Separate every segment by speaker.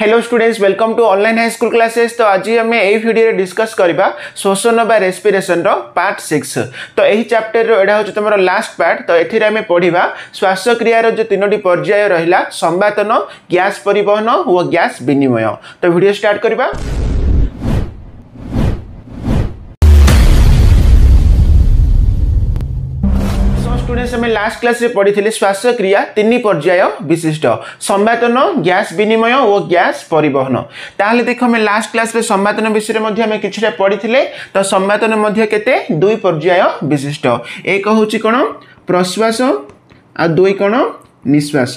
Speaker 1: hello students welcome to online high school classes तो आज आम यही भिडियो डिस्कस करवा श्वसन बा रेस्पिरेसन पार्ट सिक्स तो यही चैप्टर यहाँ हूँ तुम लास्ट पार्ट तो ये आम पढ़ा श्वासक्रियार जो तीनो पर्याय रहा संवादन ग्यास परिवहन व ग्यास विनिमय तो भिडियो स्टार्ट करवा फ्रेंड्स हमें लास्ट क्लास में पढ़ी थे श्वास क्रिया तीन पर्याय विशिष्ट सम्बातन गैस विनिमय और गैस पर देख हमें लास्ट क्लास में सम्बातन विषय में कि पढ़ी तो सम्बातन के दुई पर्याय विशिष्ट एक हूँ कौन प्रश्वास आ दुई कौन निश्वास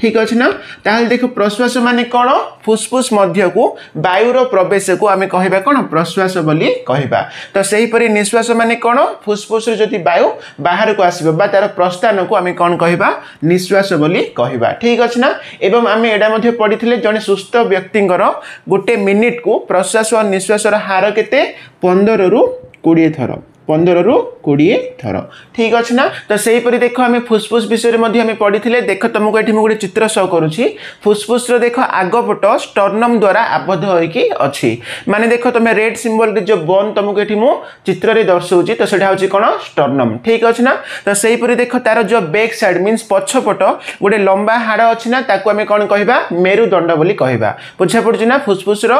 Speaker 1: ଠିକ ଅଛି ନା ତାହେଲେ ଦେଖ ପ୍ରଶ୍ୱାସ ମାନେ କ'ଣ ଫୁସ୍ଫୁସ୍ ମଧ୍ୟକୁ ବାୟୁର ପ୍ରବେଶକୁ ଆମେ କହିବା କ'ଣ ପ୍ରଶ୍ୱାସ ବୋଲି କହିବା ତ ସେହିପରି ନିଶ୍ୱାସ ମାନେ କ'ଣ ଫୁସ୍ଫୁସ୍ରୁ ଯଦି ବାୟୁ ବାହାରକୁ ଆସିବ ବା ତା'ର ପ୍ରସ୍ଥାନକୁ ଆମେ କ'ଣ କହିବା ନିଶ୍ୱାସ ବୋଲି କହିବା ଠିକ୍ ଅଛି ନା ଏବଂ ଆମେ ଏଇଟା ମଧ୍ୟ ପଢ଼ିଥିଲେ ଜଣେ ସୁସ୍ଥ ବ୍ୟକ୍ତିଙ୍କର ଗୋଟେ ମିନିଟ୍କୁ ପ୍ରଶ୍ୱାସ ଓ ନିଶ୍ୱାସର ହାର କେତେ ପନ୍ଦରରୁ କୋଡ଼ିଏ ଥର ପନ୍ଦରରୁ କୋଡ଼ିଏ ଥର ଠିକ୍ ଅଛି ନା ତ ସେହିପରି ଦେଖ ଆମେ ଫୁସ୍ଫୁସ୍ ବିଷୟରେ ମଧ୍ୟ ଆମେ ପଢ଼ିଥିଲେ ଦେଖ ତୁମକୁ ଏଠି ମୁଁ ଗୋଟେ ଚିତ୍ର ସହ କରୁଛି ଫୁସ୍ଫୁସ୍ର ଦେଖ ଆଗପଟ ଷ୍ଟର୍ନମ୍ ଦ୍ୱାରା ଆବଦ୍ଧ ହୋଇକି ଅଛି ମାନେ ଦେଖ ତୁମେ ରେଡ୍ ସିମ୍ବଲ୍ରେ ଯେଉଁ ବନ୍ ତୁମକୁ ଏଠି ମୁଁ ଚିତ୍ରରେ ଦର୍ଶାଉଛି ତ ସେଇଟା ହେଉଛି କ'ଣ ଷ୍ଟର୍ନମ୍ ଠିକ୍ ଅଛି ନା ତ ସେହିପରି ଦେଖ ତାର ଯେଉଁ ବ୍ୟାକ୍ ସାଇଡ୍ ମିନ୍ସ ପଛପଟ ଗୋଟେ ଲମ୍ବା ହାଡ଼ ଅଛି ନା ତାକୁ ଆମେ କ'ଣ କହିବା ମେରୁଦଣ୍ଡ ବୋଲି କହିବା ବୁଝା ପଡ଼ୁଛି ନା ଫୁସ୍ଫୁସ୍ର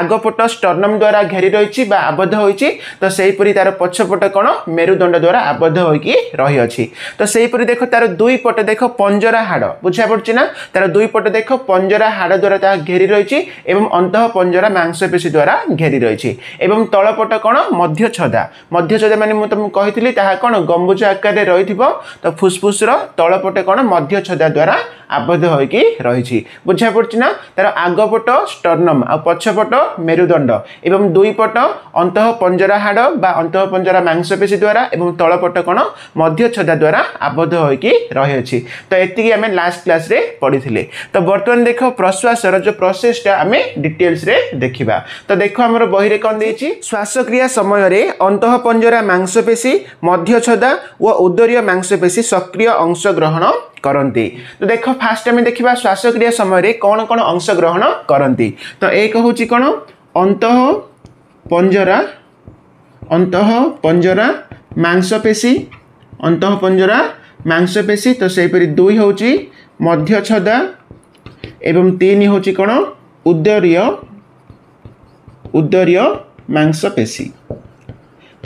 Speaker 1: ଆଗପଟ ଷ୍ଟର୍ନମ୍ ଦ୍ୱାରା ଘେରି ରହିଛି ବା ଆବଦ୍ଧ ହୋଇଛି ତ ସେହିପରି ତାର ପଛପଟ ପଟେ କ'ଣ ମେରୁଦଣ୍ଡ ଦ୍ୱାରା ଆବଦ୍ଧ ହୋଇକି ରହିଅଛି ତ ସେହିପରି ଦେଖ ତାର ଦୁଇ ପଟ ଦେଖ ପଞ୍ଜରା ହାଡ଼ ବୁଝା ପଡ଼ୁଛି ନା ତାର ଦୁଇ ପଟ ଦେଖ ପଞ୍ଜରା ହାଡ଼ ଦ୍ୱାରା ତାହା ଘେରି ରହିଛି ଏବଂ ଅନ୍ତଃ ପଞ୍ଜରା ମାଂସପେଶୀ ଦ୍ୱାରା ଘେରି ରହିଛି ଏବଂ ତଳପଟ କ'ଣ ମଧ୍ୟ ଛଦା ମଧ୍ୟ ଛଦା ମାନେ ମୁଁ ତୁମକୁ କହିଥିଲି ତାହା କ'ଣ ଗମ୍ବୁଜ ଆକାରରେ ରହିଥିବ ତ ଫୁସ୍ଫୁସ୍ର ତଳପଟେ କ'ଣ ମଧ୍ୟ ଛଦା ଦ୍ୱାରା ଆବଦ୍ଧ ହୋଇକି ରହିଛି ବୁଝା ପଡ଼ୁଛି ନା ତାର ଆଗପଟ ଷ୍ଟର୍ନମ୍ ଆଉ ପଛପଟ ମେରୁଦଣ୍ଡ ଏବଂ ଦୁଇ ପଟ ଅନ୍ତଃ ପଞ୍ଜରା ହାଡ଼ ବା ଅନ୍ତଃ ପଞ୍ଜରା ମାଂସପେଶୀ ଦ୍ୱାରା ଏବଂ ତଳପଟ କ'ଣ ମଧ୍ୟଚ୍ଛଦା ଦ୍ୱାରା ଆବଦ୍ଧ ହୋଇକି ରହିଅଛି ତ ଏତିକି ଆମେ ଲାଷ୍ଟ କ୍ଲାସ୍ରେ ପଢ଼ିଥିଲେ ତ ବର୍ତ୍ତମାନ ଦେଖ ପ୍ରଶ୍ୱାସର ଯେଉଁ ପ୍ରୋସେସ୍ଟା ଆମେ ଡିଟେଲ୍ସରେ ଦେଖିବା ତ ଦେଖ ଆମର ବହିରେ କ'ଣ ଦେଇଛି ଶ୍ୱାସକ୍ରିୟା ସମୟରେ ଅନ୍ତଃପଞ୍ଜରା ମାଂସପେଶୀ ମଧ୍ୟଚ୍ଛଦା ଓ ଉଦରୀୟ ମାଂସପେଶୀ ସକ୍ରିୟ ଅଂଶଗ୍ରହଣ କରନ୍ତି ତ ଦେଖ ଫାର୍ଷ୍ଟ ଆମେ ଦେଖିବା ଶ୍ୱାସକ୍ରିୟା ସମୟରେ କ'ଣ କ'ଣ ଅଂଶଗ୍ରହଣ କରନ୍ତି ତ ଏକ ହେଉଛି କ'ଣ ଅନ୍ତଃ ପଞ୍ଜରା ଅନ୍ତଃ ପଞ୍ଜରା ମାଂସପେଶୀ ଅନ୍ତଃ ପଞ୍ଜରା ମାଂସପେଶୀ ତ ସେହିପରି ଦୁଇ ହେଉଛି ମଧ୍ୟ ଛଦା ଏବଂ ତିନି ହେଉଛି କ'ଣ ଉଦରୀୟ ଉଦରୀୟ ମାଂସପେଶୀ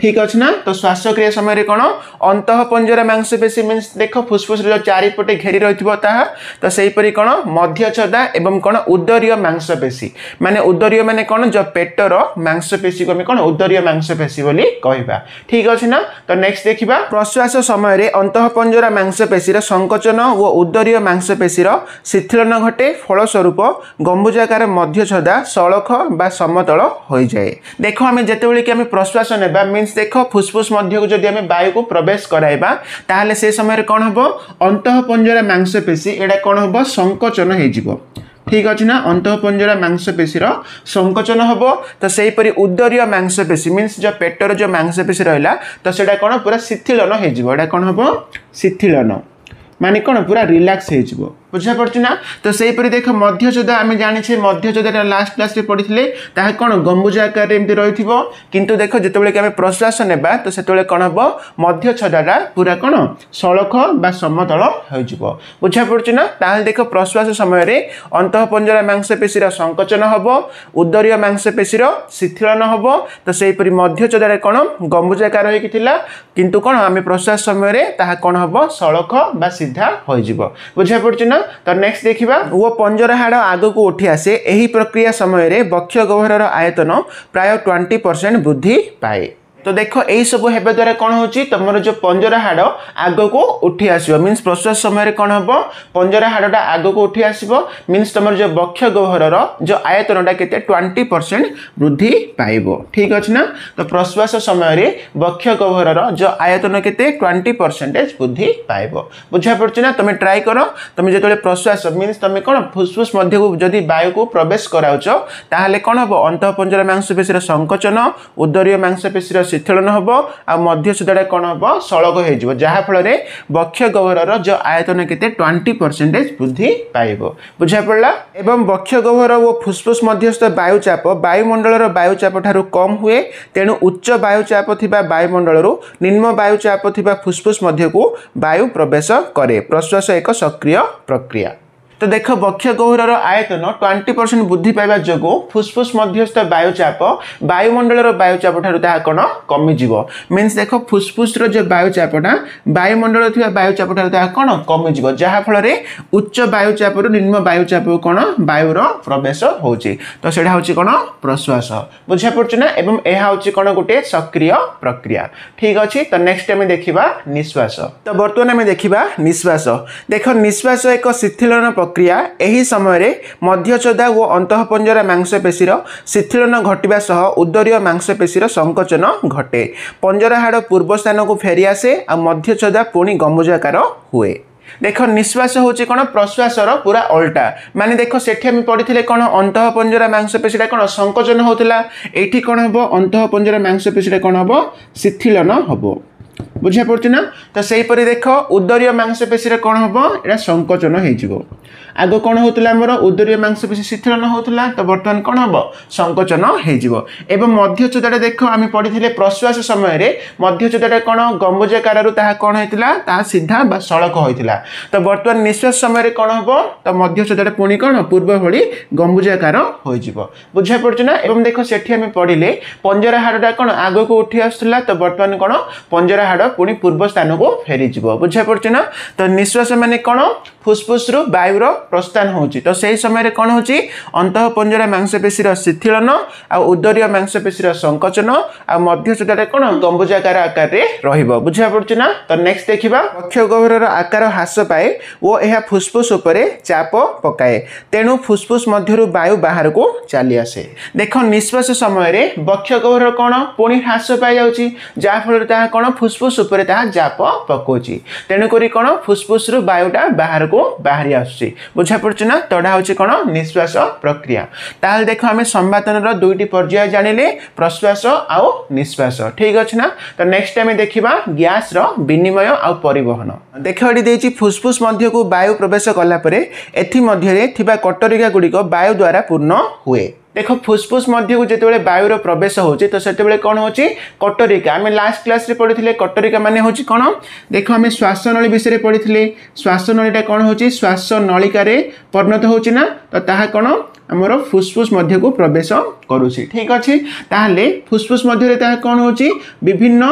Speaker 1: ঠিক ଅଛି ନା ତ ଶ୍ୱାସକ୍ରିୟା ସମୟରେ କ'ଣ ଅନ୍ତଃ ପଞ୍ଜରା ମାଂସପେଶୀ ମିନ୍ସ ଦେଖ ଫୁସ୍ଫୁସ୍ର ଯେଉଁ ଚାରିପଟେ ଘେରି ରହିଥିବ ତାହା ତ ସେହିପରି କ'ଣ ମଧ୍ୟଛଦା ଏବଂ କ'ଣ ଉଦରୀୟ ମାଂସପେଶୀ ମାନେ ଉଦରୀୟ ମାନେ କ'ଣ ଯେଉଁ ପେଟର ମାଂସପେଶୀକୁ ଆମେ କ'ଣ ଉଦରୀୟ ମାଂସପେଶୀ ବୋଲି କହିବା ଠିକ୍ ଅଛି ନା ତ ନେକ୍ସଟ ଦେଖିବା ପ୍ରଶ୍ୱାସ ସମୟରେ ଅନ୍ତଃ ପଞ୍ଜରା ମାଂସପେଶୀର ସଙ୍କୋଚନ ଓ ଉଦରୀୟ ମାଂସପେଶୀର ଶିଥିଳନ ଘଟେ ଫଳସ୍ୱରୂପ ଗମ୍ବୁଜାକାର ମଧ୍ୟଛଦା ସଳଖ ବା ସମତଳ ହୋଇଯାଏ ଦେଖ ଆମେ ଯେତେବେଳେ କି ଆମେ ପ୍ରଶ୍ୱାସ ନେବା ମିନ୍ସ ସାଇନ୍ସ ଦେଖ ଫୁସ୍ଫୁସ୍ ମଧ୍ୟକୁ ଯଦି ଆମେ ବାୟୁକୁ ପ୍ରବେଶ କରାଇବା ତାହେଲେ ସେ ସମୟରେ କ'ଣ ହେବ ଅନ୍ତଃ ପଞ୍ଜରା ମାଂସପେଶୀ ଏଇଟା କ'ଣ ହେବ ସଙ୍କୋଚନ ହୋଇଯିବ ଠିକ୍ ଅଛି ନା ଅନ୍ତଃ ପଞ୍ଜରା ମାଂସପେଶୀର ସଙ୍କୋଚନ ହେବ ତ ସେହିପରି ଉଦରୀୟ ମାଂସପେଶୀ ମିନ୍ସ ଯେଉଁ ପେଟର ଯେଉଁ ମାଂସପେଶୀ ରହିଲା ତ ସେଇଟା କ'ଣ ପୁରା ଶିଥିଳନ ହୋଇଯିବ ଏଇଟା କ'ଣ ହେବ ଶିଥିଳନ ମାନେ କ'ଣ ପୁରା ରିଲାକ୍ସ ହୋଇଯିବ বুঝা পড়ছি না তো সেইপরি দেখ মধ্যযোদ্ধা আমি জানিছে মধ্যযোদ্ধাটা লাস্ট ক্লাসে পড়িলে তাহা কোণ গম্বুজ আকারে এমনি রয়েছে কিন্তু দেখ যেতবে কি আমি প্রশ্বাস নেবা তো সেতবে কোণ হব মধ্যচ্ছদাটা পুরা কোণ সড়ক বা সমতল হয়ে যাব বুঝা পড়ছি না তাহলে দেখ প্রশ্বাস সময়ের অন্তঃপঞ্জরা মাংসপেশীর সংকোচন হব উদরীয় মাংসপেশীর শিথিলন হব তো সেইপরি মধ্যযোদ্ধাটা কোণ গম্বুজ আকার হয়েকি লা কিন্তু কোণ আমি প্রশ্বাস সময়ের তাহা কোণ হব সড়ক বা সিধা হয়ে যাব বুঝা পড়ছি না ତ ନେକ୍ସଟ ଦେଖିବା ଓ ପଞ୍ଜର ହାଡ଼ ଆଗକୁ ଉଠି ଆସେ ଏହି ପ୍ରକ୍ରିୟା ସମୟରେ ବକ୍ଷ ଗହ୍ୱରର ଆୟତନ ପ୍ରାୟ ଟ୍ୱେଣ୍ଟି ପରସେଣ୍ଟ ବୃଦ୍ଧି ପାଏ তো দেখ এইসবু ହେବା ଦ୍ୱାରା କ'ଣ ହେଉଛି ତୁମର ଯେଉଁ ପଞ୍ଜରା ହାଡ଼ ଆଗକୁ ଉଠି ଆସିବ ମିନ୍ସ ପ୍ରଶ୍ୱାସ ସମୟରେ କ'ଣ ହେବ ପଞ୍ଜରା ହାଡ଼ଟା ଆଗକୁ ଉଠି ଆସିବ ମିନ୍ସ ତୁମର ଯେଉଁ ବକ୍ଷ ଗହ୍ୱରର ଯେଉଁ ଆୟତନଟା କେତେ ଟ୍ୱେଣ୍ଟି ପରସେଣ୍ଟ ବୃଦ୍ଧି ପାଇବ ଠିକ୍ ଅଛି ନା ତ ପ୍ରଶ୍ୱାସ ସମୟରେ ବକ୍ଷ ଗହ୍ୱରର ଯେଉଁ ଆୟତନ କେତେ ଟ୍ୱେଣ୍ଟି ପରସେଣ୍ଟେଜ ବୃଦ୍ଧି ପାଇବ ବୁଝାପଡ଼ୁଛି ନା ତୁମେ ଟ୍ରାଏ କର ତୁମେ ଯେତେବେଳେ ପ୍ରଶ୍ୱାସ ମିନ୍ସ ତୁମେ କ'ଣ ଫୁସ୍ଫୁସ୍ ମଧ୍ୟକୁ ଯଦି ବାୟୁକୁ ପ୍ରବେଶ କରାଉଛ ତାହେଲେ କ'ଣ ହେବ ଅନ୍ତଃପଞ୍ଜରା ମାଂସପେଶୀର ସଙ୍କୋଚନ ଉଦରୀୟ ମାଂସପେଶୀର ଶିଥିଳନ ହେବ ଆଉ ମଧ୍ୟ ସୂତାଟା କ'ଣ ହେବ ସଳଗ ହୋଇଯିବ ଯାହାଫଳରେ ବକ୍ଷ ଗହ୍ୱରର ଯେଉଁ ଆୟତନ କେତେ ଟ୍ୱେଣ୍ଟି ପରସେଣ୍ଟେଜ୍ ବୃଦ୍ଧି ପାଇବ ବୁଝା ପଡ଼ିଲା ଏବଂ ବକ୍ଷ ଗହ୍ୱର ଓ ଫୁସ୍ଫୁସ୍ ମଧ୍ୟସ୍ଥ ବାୟୁଚାପ ବାୟୁମଣ୍ଡଳର ବାୟୁଚାପ ଠାରୁ କମ୍ ହୁଏ ତେଣୁ ଉଚ୍ଚ ବାୟୁଚାପ ଥିବା ବାୟୁମଣ୍ଡଳରୁ ନିମ୍ନ ବାୟୁଚାପ ଥିବା ଫୁସ୍ଫୁସ୍ ମଧ୍ୟକୁ ବାୟୁ ପ୍ରବେଶ କରେ ପ୍ରଶ୍ୱାସ ଏକ ସକ୍ରିୟ ପ୍ରକ୍ରିୟା তো দেখ বক্ষ গহ্বরর আয়তন টোয়েন্টি পরসেন্ট বৃদ্ধি পাইবা যোগ ফুসফুস মধ্যস্থ বায়ুচাপ বায়ুমণ্ডলর বায়ুচাপ ঠার তাহা কোণ কমিযোগ মিন্স দেখ ফুসফুসর যে বায়ুচাপটা বায়ুমণ্ডল থাকা বায়ুচাপ ঠার তাহা কোণ কমিযোগ যাফলে উচ্চ বায়ুচাপর নিম্ন বায়ুচাপ কোণ বায়ুর প্রবেশ হচ্ছে তো সেটা হচ্ছে কোণ প্রশ্বাস বুঝা পড়ছে না এবং এ হচ্ছে কোণ গোটে সক্রিয় প্রক্রিয়া ঠিক আছে তো নেক্সট আমি দেখা নিশ্বাস তো বর্তমানে আমি দেখা নিশ্বাস দেখ নিশ্বাস এক শিথিলন প্রক্রিয়া ପ୍ରକ୍ରିୟା ଏହି ସମୟରେ ମଧ୍ୟଚ୍ଛଦା ଓ ଅନ୍ତଃପଞ୍ଜରା ମାଂସପେଶୀର ଶିଥିଳନ ଘଟିବା ସହ ଉଦରୀୟ ମାଂସପେଶୀର ସଙ୍କୋଚନ ଘଟେ ପଞ୍ଜରାହାଡ଼ ପୂର୍ବ ସ୍ଥାନକୁ ଫେରିଆସେ ଆଉ ମଧ୍ୟଚ୍ଛଦା ପୁଣି ଗମ୍ବୁଜାକାର ହୁଏ ଦେଖ ନିଶ୍ୱାସ ହେଉଛି କ'ଣ ପ୍ରଶ୍ୱାସର ପୁରା ଓଲଟା ମାନେ ଦେଖ ସେଠି ଆମେ ପଡ଼ିଥିଲେ କ'ଣ ଅନ୍ତଃପଞ୍ଜରା ମାଂସପେଶୀଟା କ'ଣ ସଙ୍କୋଚନ ହେଉଥିଲା ଏଇଠି କ'ଣ ହେବ ଅନ୍ତଃପଞ୍ଜରା ମାଂସପେଶୀଟା କ'ଣ ହେବ ଶିଥିଳନ ହେବ বুঝা পড়ুছি না তো সেইপরি দেখ উদরীয় মাংসপেশীরে কোণ হব এটা সংকোচন হয়েযিব আগ কোণ হোলা আমার উদরীয় মাংসপেশী শিথিলন হোলা তো বর্তমান কোণ হব সংকোচন হয়েযিব এবং মধ্যচ্যুতাটা দেখ আমি পড়িলে প্রশ্বাস সময়ের মধ্যচ্যুতাটা কোণ গম্বুজাকারু তাহা কোণ হয়েছিল তাহা সিধা বা সড়ক হয়েছিল তো বর্তমান নিঃশ্বাস সময়ের কোণ হব তো মধ্যচ্যুতাটা পুঁ কোণ পূর্ব ভি গম্বুজাকার হয়েযিব বুঝা পড়ুছি না এবং দেখ সেটি আমি পড়িলে পঞ্জরা হাড়টা কোণ আগকু উঠি আসুলা তো বর্তমান কোণ পঞ্জরা হাড় ପୁଣି ପୂର୍ବ ସ୍ଥାନକୁ ଫେରିଯିବ ବୁଝିପାରୁଛି ନା ତ ନିଶ୍ୱାସ ମାନେ କ'ଣ ফুসফুসরু বায়ুর প্রস্থান ହେଉଛି ତ ସେହି ସମୟରେ କ'ଣ ହେଉଛି ଅନ୍ତଃପଞ୍ଜରା ମାଂସପେଶୀର ଶିଥିଳନ ଆଉ ଉଦରୀୟ ମାଂସପେଶୀର ସଙ୍କୋଚନ ଆଉ ମଧ୍ୟସୁତାରେ କ'ଣ ଗମ୍ବୁଜାକାର ଆକାରରେ ରହିବ ବୁଝିବା ପଡ଼ୁଛି ନା ତ ନେକ୍ସଟ ଦେଖିବା ବକ୍ଷ ଗହ୍ୱରର ଆକାର ହ୍ରାସ ପାଏ ଓ ଏହା ଫୁସଫୁସ ଉପରେ ଚାପ ପକାଏ ତେଣୁ ଫୁସଫୁସ ମଧ୍ୟରୁ ବାୟୁ ବାହାରକୁ ଚାଲି ଆସେ ଦେଖ ନିଶ୍ୱାସ ସମୟରେ ବକ୍ଷ ଗହ୍ୱର କ'ଣ ପୁଣି ହ୍ରାସ ପାଇଯାଉଛି ଯାହାଫଳରେ ତାହା କ'ଣ ଫୁସଫୁସ ଉପରେ ତାହା ଚାପ ପକାଉଛି ତେଣୁକରି କ'ଣ ଫୁସଫୁସରୁ ବାୟୁଟା ବାହାରକୁ ବାହାରି ଆସୁଛି ବୁଝାପଡ଼ୁଛି ନା ତଡ଼ା ହେଉଛି କ'ଣ ନିଶ୍ୱାସ ପ୍ରକ୍ରିୟା ତାହେଲେ ଦେଖ ଆମେ ସମ୍ବାଦନର ଦୁଇଟି ପର୍ଯ୍ୟାୟ ଜାଣିଲେ ପ୍ରଶ୍ୱାସ ଆଉ ନିଶ୍ୱାସ ଠିକ୍ ଅଛି ନା ତ ନେକ୍ସଟ ଆମେ ଦେଖିବା ଗ୍ୟାସ୍ର ବିନିମୟ ଆଉ ପରିବହନ ଦେଖ ଏଠି ଦେଇଛି ଫୁସ୍ଫୁସ୍ ମଧ୍ୟକୁ ବାୟୁ ପ୍ରବେଶ କଲାପରେ ଏଥିମଧ୍ୟରେ ଥିବା କଟରିକା ଗୁଡ଼ିକ ବାୟୁ ଦ୍ୱାରା ପୂର୍ଣ୍ଣ ହୁଏ ଦେଖ ଫୁସ୍ଫୁସ୍ ମଧ୍ୟକୁ ଯେତେବେଳେ ବାୟୁର ପ୍ରବେଶ ହେଉଛି ତ ସେତେବେଳେ କ'ଣ ହେଉଛି କଟରିକା ଆମେ ଲାଷ୍ଟ କ୍ଲାସ୍ରେ ପଢ଼ିଥିଲେ କଟରିକା ମାନେ ହେଉଛି କ'ଣ ଦେଖ ଆମେ ଶ୍ୱାସନଳୀ ବିଷୟରେ ପଢ଼ିଥିଲେ ଶ୍ୱାସନଳୀଟା କ'ଣ ହେଉଛି ଶ୍ୱାସ ନଳିକାରେ ପରିଣତ ହେଉଛି ନା ତ ତାହା କ'ଣ ଆମର ଫୁସ୍ଫୁସ୍ ମଧ୍ୟକୁ ପ୍ରବେଶ କରୁଛି ଠିକ୍ ଅଛି ତାହେଲେ ଫୁସ୍ଫୁସ୍ ମଧ୍ୟରେ ତାହା କ'ଣ ହେଉଛି ବିଭିନ୍ନ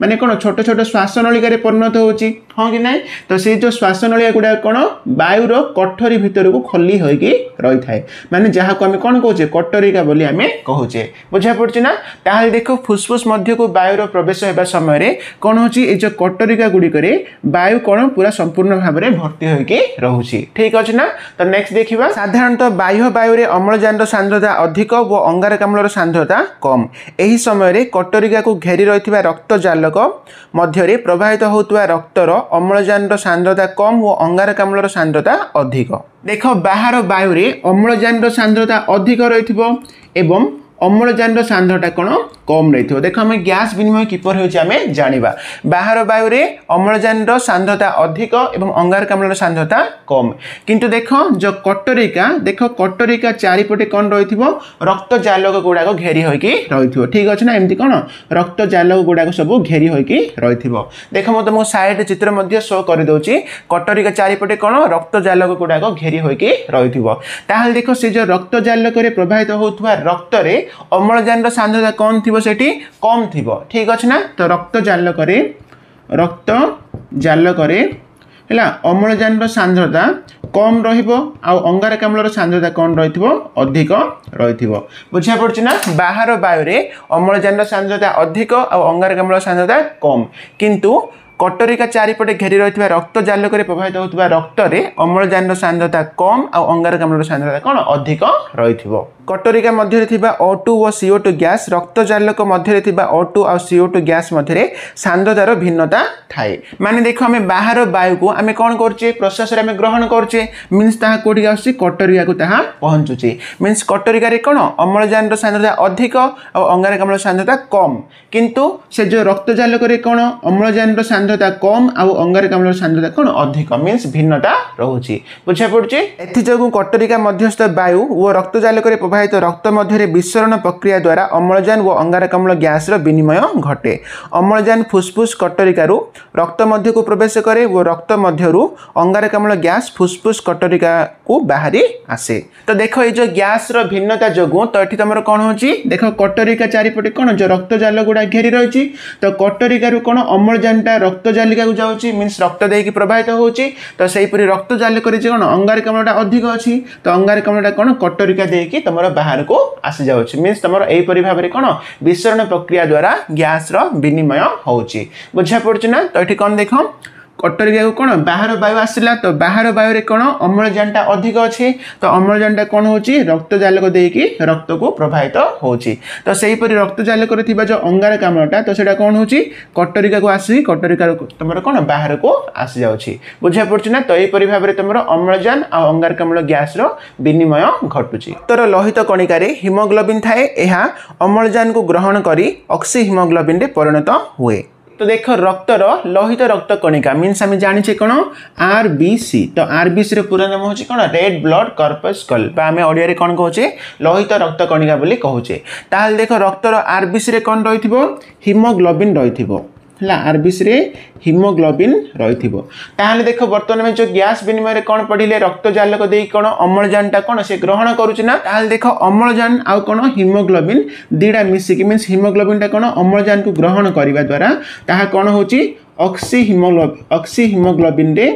Speaker 1: ମାନେ କ'ଣ ଛୋଟ ଛୋଟ ଶ୍ୱାସନଳିକାରେ ପରିଣତ ହେଉଛି ହଁ କି ନାହିଁ ତ ସେଇ ଯେଉଁ ଶ୍ୱାସନଳୀଆ ଗୁଡ଼ାକ କ'ଣ ବାୟୁର କଠରୀ ଭିତରକୁ ଖୋଲି ହୋଇକି ରହିଥାଏ ମାନେ ଯାହାକୁ ଆମେ କ'ଣ କହୁଛେ କଟରିକା ବୋଲି ଆମେ କହୁଛେ ବୁଝା ପଡ଼ୁଛି ନା ତାହେଲେ ଦେଖ ଫୁସଫୁସ୍ ମଧ୍ୟକୁ ବାୟୁର ପ୍ରବେଶ ହେବା ସମୟରେ କ'ଣ ହେଉଛି ଏଇ ଯେଉଁ କଟରିକା ଗୁଡ଼ିକରେ ବାୟୁ କ'ଣ ପୁରା ସମ୍ପୂର୍ଣ୍ଣ ଭାବରେ ଭର୍ତ୍ତି ହୋଇକି ରହୁଛି ଠିକ୍ ଅଛି ନା ତ ନେକ୍ସଟ ଦେଖିବା ସାଧାରଣତଃ ବାହ୍ୟ ବାୟୁରେ ଅମ୍ଳଜାନର ସାନ୍ଦ୍ରତା ଅଧିକ ଓ ଅଙ୍ଗାରକାମ୍ଳର ସାନ୍ଦ୍ରତା କମ୍ ଏହି ସମୟରେ କଟରିକାକୁ ଘେରି ରହିଥିବା ରକ୍ତ ଜାଲକ ମଧ୍ୟରେ ପ୍ରବାହିତ ହେଉଥିବା ରକ୍ତର অম্লজান সান্দ্রতা কম ও অঙ্গারকাম্ল সান্দ্রতা অধিক দেখ বাহার বায়ুরে অম্লজান সান্দ্রতা অধিক রয়েছে এবং ଅମ୍ଳଜାନର ସାନ୍ଦ୍ରତା କ'ଣ କମ୍ ରହିଥିବ ଦେଖ ଆମେ ଗ୍ୟାସ୍ ବିନିମୟ କିପରି ହେଉଛି ଆମେ ଜାଣିବା ବାହାର ବାୟୁରେ ଅମ୍ଳଜାନର ସାନ୍ଦ୍ରତା ଅଧିକ ଏବଂ ଅଙ୍ଗାରକାମ୍ଳର ସାନ୍ଦ୍ରତା କମ୍ କିନ୍ତୁ ଦେଖ ଯେଉଁ କଟରିକା ଦେଖ କଟରିକା ଚାରିପଟେ କ'ଣ ରହିଥିବ ରକ୍ତ ଜାଲକ ଗୁଡ଼ାକ ଘେରି ହୋଇକି ରହିଥିବ ଠିକ୍ ଅଛି ନା ଏମିତି କ'ଣ ରକ୍ତ ଜାଲକ ଗୁଡ଼ାକ ସବୁ ଘେରି ହୋଇକି ରହିଥିବ ଦେଖ ମୁଁ ତୁମକୁ ସାଇଡ଼୍ ଚିତ୍ର ମଧ୍ୟ ଶୋ କରିଦେଉଛି କଟରିକା ଚାରିପଟେ କ'ଣ ରକ୍ତ ଜାଲକ ଗୁଡ଼ାକ ଘେରି ହୋଇକି ରହିଥିବ ତାହେଲେ ଦେଖ ସେ ଯେଉଁ ରକ୍ତ ଜାଲକରେ ପ୍ରବାହିତ ହେଉଥିବା ରକ୍ତରେ ଅମ୍ଳଜାନର ସାନ୍ଦ୍ରତା କ'ଣ ଥିବ ସେଠି କମ୍ ଥିବ ଠିକ୍ ଅଛି ନା ତ ରକ୍ତ ଜାଲ କରେ ରକ୍ତ ଜାଲ କରେ ହେଲା ଅମ୍ଳଜାନର ସାନ୍ଦ୍ରତା କମ୍ ରହିବ ଆଉ ଅଙ୍ଗାରକାମ୍ଳର ସାନ୍ଦ୍ରତା କ'ଣ ରହିଥିବ ଅଧିକ ରହିଥିବ ବୁଝିବା ପଡ଼ୁଛି ନା ବାହାର ବାୟୁରେ ଅମ୍ଳଜାନର ସାନ୍ଦ୍ରତା ଅଧିକ ଆଉ ଅଙ୍ଗାରକାମ୍ଳର ସାନ୍ଦ୍ରତା କମ୍ କିନ୍ତୁ কটরিকা চারিপটে ঘেরি রয়েছে রক্ত জালকরে প্রবাহিত হওয়া রক্তরে অম্লজানর সান্দ্রতা কম আঙ্গারকাম্লর সান্দ্রতা কোণ অধিক রয়েছে কটরিকা মধ্যে থাকা ও টু ও সিও টু গ্যাস রক্ত জালক মধ্যে থাকা ও টু আও সিও টু গ্যাস মধ্যে সান্দ্রতার ভিন্নতা থাকে মানে দেখ আমি বাহার বায়ুকু আমি কম করছে প্রশ্বাসে আমি গ্রহণ করছে মিন্স তাহা কোটি আসছে কটরিকা তাহা পৌঁছুছে মিন্স কটরিকার কোণ অম্লজানর সান্দ্রতা অধিক আঙ্গারকাম্লর সান্দ্রতা কম কিন্তু সে যে রক্ত জালকরে কোণ অম্লজানর সান্দ্রতা ସାନ୍ଦ୍ରତା କମ୍ ଆଉ ଅଙ୍ଗାରକାମ୍ଳର ସାନ୍ଦ୍ରତା କ'ଣ ଅଧିକ ମିନ୍ସ ଭିନ୍ନତା ରହୁଛି ବୁଝା ପଡ଼ୁଛି ଏଥିଯୋଗୁଁ କଟରିକା ମଧ୍ୟସ୍ଥ ବାୟୁ ଓ ରକ୍ତଜାଲକରେ ପ୍ରବାହିତ ରକ୍ତ ମଧ୍ୟରେ ବିସରଣ ପ୍ରକ୍ରିୟା ଦ୍ୱାରା ଅମ୍ଳଜାନ ଓ ଅଙ୍ଗାରକାମ୍ଳ ଗ୍ୟାସର ବିନିମୟ ଘଟେ ଅମ୍ଳଜାନ ଫୁସ୍ଫୁସ୍ କଟରିକାରୁ ରକ୍ତ ମଧ୍ୟକୁ ପ୍ରବେଶ କରେ ଓ ରକ୍ତ ମଧ୍ୟରୁ ଅଙ୍ଗାରକାମ୍ଳ ଗ୍ୟାସ୍ ଫୁସ୍ଫୁସ୍ କଟରିକାକୁ ବାହାରି ଆସେ ତ ଦେଖ ଏଇ ଯେଉଁ ଗ୍ୟାସର ଭିନ୍ନତା ଯୋଗୁଁ ତ ଏଠି ତୁମର କ'ଣ ହେଉଛି ଦେଖ କଟରିକା ଚାରିପଟେ କ'ଣ ଯେଉଁ ରକ୍ତଜାଲ ଗୁଡ଼ା ଘେରି ରହିଛି ତ କଟରିକାରୁ କ'ଣ ଅମ୍ଳଜାନଟା ରକ୍ତ ରକ୍ତ ଜାଲିକାକୁ ଯାଉଛି ମିନ୍ସ ରକ୍ତ ଦେଇକି ପ୍ରବାହିତ ହେଉଛି ତ ସେହିପରି ରକ୍ତ ଜାଲିକରେ ଯେ କ'ଣ ଅଙ୍ଗାରକାମ୍ଳଟା ଅଧିକ ଅଛି ତ ଅଙ୍ଗାରକାମ୍ଳଟା କ'ଣ କଟୋରିକା ଦେଇକି ତୁମର ବାହାରକୁ ଆସିଯାଉଛି ମିନ୍ସ ତୁମର ଏହିପରି ଭାବରେ କ'ଣ ବିସରଣ ପ୍ରକ୍ରିୟା ଦ୍ୱାରା ଗ୍ୟାସ୍ର ବିନିମୟ ହେଉଛି ବୁଝା ପଡ଼ୁଛି ନା ତ ଏଠି କ'ଣ ଦେଖ କଟୋରୀକୁ କ'ଣ ବାହାର ବାୟୁ ଆସିଲା ତ ବାହାର ବାୟୁରେ କ'ଣ ଅମ୍ଳଜାନଟା ଅଧିକ ଅଛି ତ ଅମ୍ଳଜାନଟା କ'ଣ ହେଉଛି ରକ୍ତଜାଲକ ଦେଇକି ରକ୍ତକୁ ପ୍ରବାହିତ ହେଉଛି ତ ସେହିପରି ରକ୍ତଜାଲକରେ ଥିବା ଯେଉଁ ଅଙ୍ଗାରକାମ୍ଳଟା ତ ସେଇଟା କ'ଣ ହେଉଛି କଟୋରିକାକୁ ଆସି କଟୋରିକାରୁ ତୁମର କ'ଣ ବାହାରକୁ ଆସିଯାଉଛି ବୁଝା ପଡ଼ୁଛି ନା ତ ଏହିପରି ଭାବରେ ତୁମର ଅମ୍ଳଜାନ ଆଉ ଅଙ୍ଗାରକାମ୍ଳ ଗ୍ୟାସ୍ର ବିନିମୟ ଘଟୁଛି ତର ଲୋହିତ କଣିକାରେ ହିମୋଗ୍ଲୋବିନ୍ ଥାଏ ଏହା ଅମ୍ଳଜାନକୁ ଗ୍ରହଣ କରି ଅକ୍ସି ହିମୋଗ୍ଲୋବିନ୍ରେ ପରିଣତ ହୁଏ তো দেখ রক্তর লোহিত রক্ত কণিকা মিন্স আমি জানিছে কোণ আর বিসি তো আর বিসির পুরা নাম হচ্ছে কোণ রেড ব্লড কর্পসকল বা আমি ওড়িয়ারে কোণ কৌছে লোহিত রক্ত কণিকা বলে কৌছে তাহলে দেখ রক্তর আর বিসিরে কোণ রয়েছে হিমোগ্লোবিন রয়েছে ହେଲା ଆର୍ବିସିରେ ହିମୋଗ୍ଲୋବିନ୍ ରହିଥିବ ତାହେଲେ ଦେଖ ବର୍ତ୍ତମାନ ଆମେ ଯେଉଁ ଗ୍ୟାସ୍ ବିନିମୟରେ କ'ଣ ପଢ଼ିଲେ ଜାଲକ ଦେଇ କ'ଣ ଅମ୍ଳଜାନଟା କ'ଣ ସେ ଗ୍ରହଣ କରୁଛି ନା ତାହେଲେ ଦେଖ ଅମ୍ଳଜାନ ଆଉ କ'ଣ ହିମୋଗ୍ଲୋବିନ୍ ଦୁଇଟା ମିଶିକି ମିନ୍ସ ହିମୋଗ୍ଲୋବିନ୍ଟା କ'ଣ ଅମ୍ଳଜାନକୁ ଗ୍ରହଣ କରିବା ଦ୍ୱାରା ତାହା କ'ଣ ହେଉଛି ଅକ୍ସି ହିମୋଗ୍ଲୋ ଅକ୍ସି ହିମୋଗ୍ଲୋବିନ୍ରେ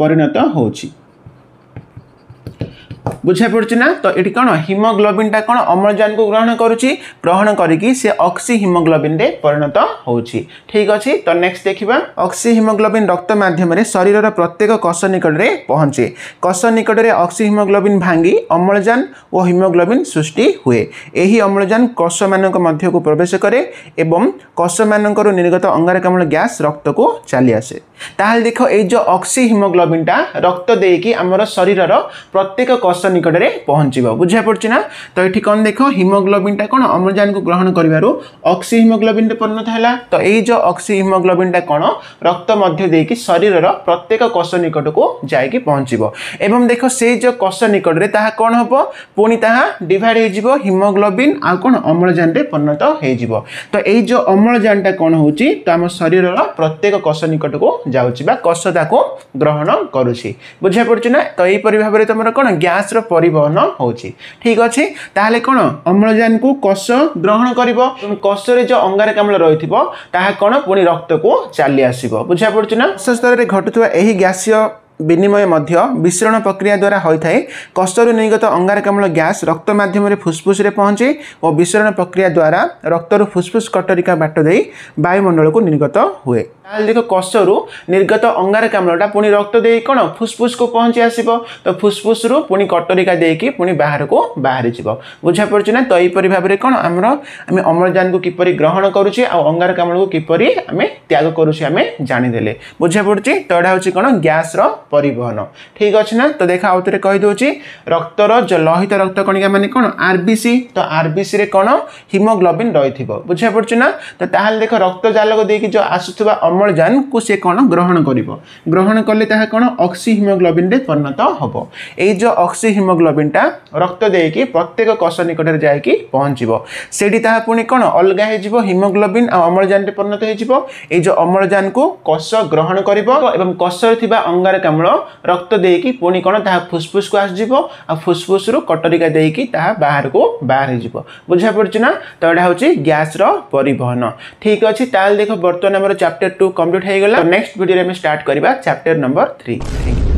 Speaker 1: ପରିଣତ ହେଉଛି বুঝা পড়ুছি না তো এটি কোণ হিমোগ্লোবিনটা কোণ অম্লজানকে গ্রহণ করুছি গ্রহণ করিকি সে অক্সি হিমোগ্লোবিনে পরিণত হচ্ছে ঠিক আছে তো নেক্সট দেখিবা অক্সি হিমোগ্লোবিন রক্ত মাধ্যমে শরীরের প্রত্যেক কষ নিকটরে পৌঁছে কষ নিকটরে অক্সি হিমোগ্লোবিন ভাঙ্গি অম্লজান ও হিমোগ্লোবিন সৃষ্টি হুয়ে এই অম্লজান কষ ମାନଙ୍କ ମଧ୍ୟକୁ ପ୍ରବେଶ କରେ ଏବଂ କୋଷମାନଙ୍କରୁ ନିର୍ଗତ ଅଙ୍ଗାରକାମ୍ଳ ଗ୍ୟାସ୍ ରକ୍ତକୁ ଚାଲି ଆସେ ତାହେଲେ ଦେଖ ଏଇ ଯେଉଁ ଅକ୍ସି ହିମୋଗ୍ଲୋବିନ୍ଟା ରକ୍ତ ଦେଇକି ଆମର ଶରୀରର ପ୍ରତ୍ୟେକ କୋଷ ନିକଟରେ ପହଞ୍ଚିବ ବୁଝା ପଡ଼ୁଛି ନା ତ ଏଠି କ'ଣ ଦେଖ ହିମୋଗ୍ଲୋବିନ୍ଟା କ'ଣ ଅମ୍ଳଜାନକୁ ଗ୍ରହଣ କରିବାରୁ ଅକ୍ସି ହିମୋଗ୍ଲୋବିନ୍ରେ ପରିଣତ ହେଲା ତ ଏଇ ଯେଉଁ ଅକ୍ସି ହିମୋଗ୍ଲୋବିନ୍ଟା କ'ଣ ରକ୍ତ ମଧ୍ୟ ଦେଇକି ଶରୀରର ପ୍ରତ୍ୟେକ କୋଷ ନିକଟକୁ ଯାଇକି ପହଞ୍ଚିବ ଏବଂ ଦେଖ ସେଇ ଯେଉଁ କୋଷ ନିକଟରେ ତାହା କ'ଣ ହେବ ପୁଣି ତାହା ଡିଭାଇଡ଼ ହୋଇଯିବ ହିମୋଗ୍ଲୋବିନ୍ ଆଉ କ'ଣ ଅମ୍ଳଜାନରେ ପରିଣତ ହୋଇଯିବ ତ ଏଇ ଯେଉଁ ଅମ୍ଳଜାନଟା କ'ଣ ହେଉଛି ତ ଆମ ଶରୀରର ପ୍ରତ୍ୟେକ କୋଷ ନିକଟକୁ ଯାଉଛି ବା କୋଷ ତାକୁ ଗ୍ରହଣ କରୁଛି ବୁଝା ପଡ଼ୁଛି ନା ତ ଏହିପରି ଭାବରେ ତୁମର କ'ଣ ଗ୍ୟାସ୍ର পরিবহন ହେଉଛି ଠିକ୍ ଅଛି ତାହେଲେ କ'ଣ ଅମ୍ଳଜାନକୁ କଷ ଗ୍ରହଣ କରିବ କଷରେ ଯେଉଁ ଅଙ୍ଗାରକାମ୍ଳ ରହିଥିବ ତାହା କ'ଣ ପୁଣି ରକ୍ତକୁ ଚାଲି ଆସିବ ବୁଝିବା ପଡ଼ୁଛି ନା କୋଷ ସ୍ତରରେ ଘଟୁଥିବା ଏହି ଗ୍ୟାସୀୟ ବିନିମୟ ମଧ୍ୟ ବିଶ୍ରଣ ପ୍ରକ୍ରିୟା ଦ୍ୱାରା ହୋଇଥାଏ କଷ୍ଟରୁ ନିର୍ଗତ ଅଙ୍ଗାରକାମ୍ଳ ଗ୍ୟାସ୍ ରକ୍ତ ମାଧ୍ୟମରେ ଫୁସ୍ଫୁସ୍ରେ ପହଞ୍ଚେ ଓ ବିଶ୍ରଣ ପ୍ରକ୍ରିୟା ଦ୍ୱାରା ରକ୍ତରୁ ଫୁସ୍ଫୁସ୍ କଟରିକା ବାଟ ଦେଇ ବାୟୁମଣ୍ଡଳକୁ ନିର୍ଗତ ହୁଏ ଅଣାଧିକ କୋଷରୁ ନିର୍ଗତ ଅଙ୍ଗାରକାମ୍ଳଟା ପୁଣି ରକ୍ତ ଦେଇ କ'ଣ ଫୁସ୍ଫୁସ୍କୁ ପହଞ୍ଚି ଆସିବ ତ ଫୁସ୍ଫୁସ୍ରୁ ପୁଣି କଟରିକା ଦେଇକି ପୁଣି ବାହାରକୁ ବାହାରିଯିବ ବୁଝାପଡ଼ୁଛି ନା ତ ଏହିପରି ଭାବରେ କ'ଣ ଆମର ଆମେ ଅମ୍ଳଜାନକୁ କିପରି ଗ୍ରହଣ କରୁଛେ ଆଉ ଅଙ୍ଗାରକାମ୍ଳକୁ କିପରି ଆମେ ତ୍ୟାଗ କରୁଛେ ଆମେ ଜାଣିଦେଲେ ବୁଝାପଡ଼ୁଛି ତ ଏଇଟା ହେଉଛି କ'ଣ ଗ୍ୟାସ୍ର ପରିବହନ ଠିକ୍ ଅଛି ନା ତ ଦେଖା ଆଉଥରେ କହିଦେଉଛି ରକ୍ତର ଲୋହିତ ରକ୍ତକଣିକା ମାନେ କ'ଣ ଆର୍ବିସି ତ ଆର୍ବିସିରେ କ'ଣ ହିମୋଗ୍ଲୋବିନ୍ ରହିଥିବ ବୁଝାପଡ଼ୁଛି ନା ତ ତାହେଲେ ଦେଖ ରକ୍ତ ଜାଲକ ଦେଇକି ଯେଉଁ ଆସୁଥିବା ଅମ୍ଳ ଅମ୍ଳଜାନକୁ ସେ କ'ଣ ଗ୍ରହଣ କରିବ ଗ୍ରହଣ କଲେ ତାହା କ'ଣ ଅକ୍ସି ହିମୋଗ୍ଲୋବିନ୍ରେ ପରିଣତ ହେବ ଏଇ ଯେଉଁ ଅକ୍ସି ହିମୋଗ୍ଲୋବିନ୍ଟା ରକ୍ତ ଦେଇକି ପ୍ରତ୍ୟେକ କୋଷ ନିକଟରେ ଯାଇକି ପହଞ୍ଚିବ ସେଠି ତାହା ପୁଣି କ'ଣ ଅଲଗା ହୋଇଯିବ ହିମୋଗ୍ଲୋବିନ୍ ଆଉ ଅମ୍ଳଜାନରେ ପରିଣତ ହୋଇଯିବ ଏଇ ଯେଉଁ ଅମ୍ଳଜାନକୁ କୋଷ ଗ୍ରହଣ କରିବ ଏବଂ କୋଷରେ ଥିବା ଅଙ୍ଗାରକାମ୍ଳ ରକ୍ତ ଦେଇକି ପୁଣି କ'ଣ ତାହା ଫୁସଫୁସକୁ ଆସିଯିବ ଆଉ ଫୁସଫୁସରୁ କଟରିକା ଦେଇକି ତାହା ବାହାରକୁ ବାହାରିଯିବ ବୁଝା ପଡ଼ୁଛି ନା ତ ଏଇଟା ହେଉଛି ଗ୍ୟାସ୍ର ପରିବହନ ଠିକ୍ ଅଛି ତାହେଲେ ଦେଖ ବର୍ତ୍ତମାନ ଆମର ଚାପ୍ଟର ଟୁ कम्प्लीट हो गला नेक्स्ट भिडियो स्टार्ट करवा chapter number three thank you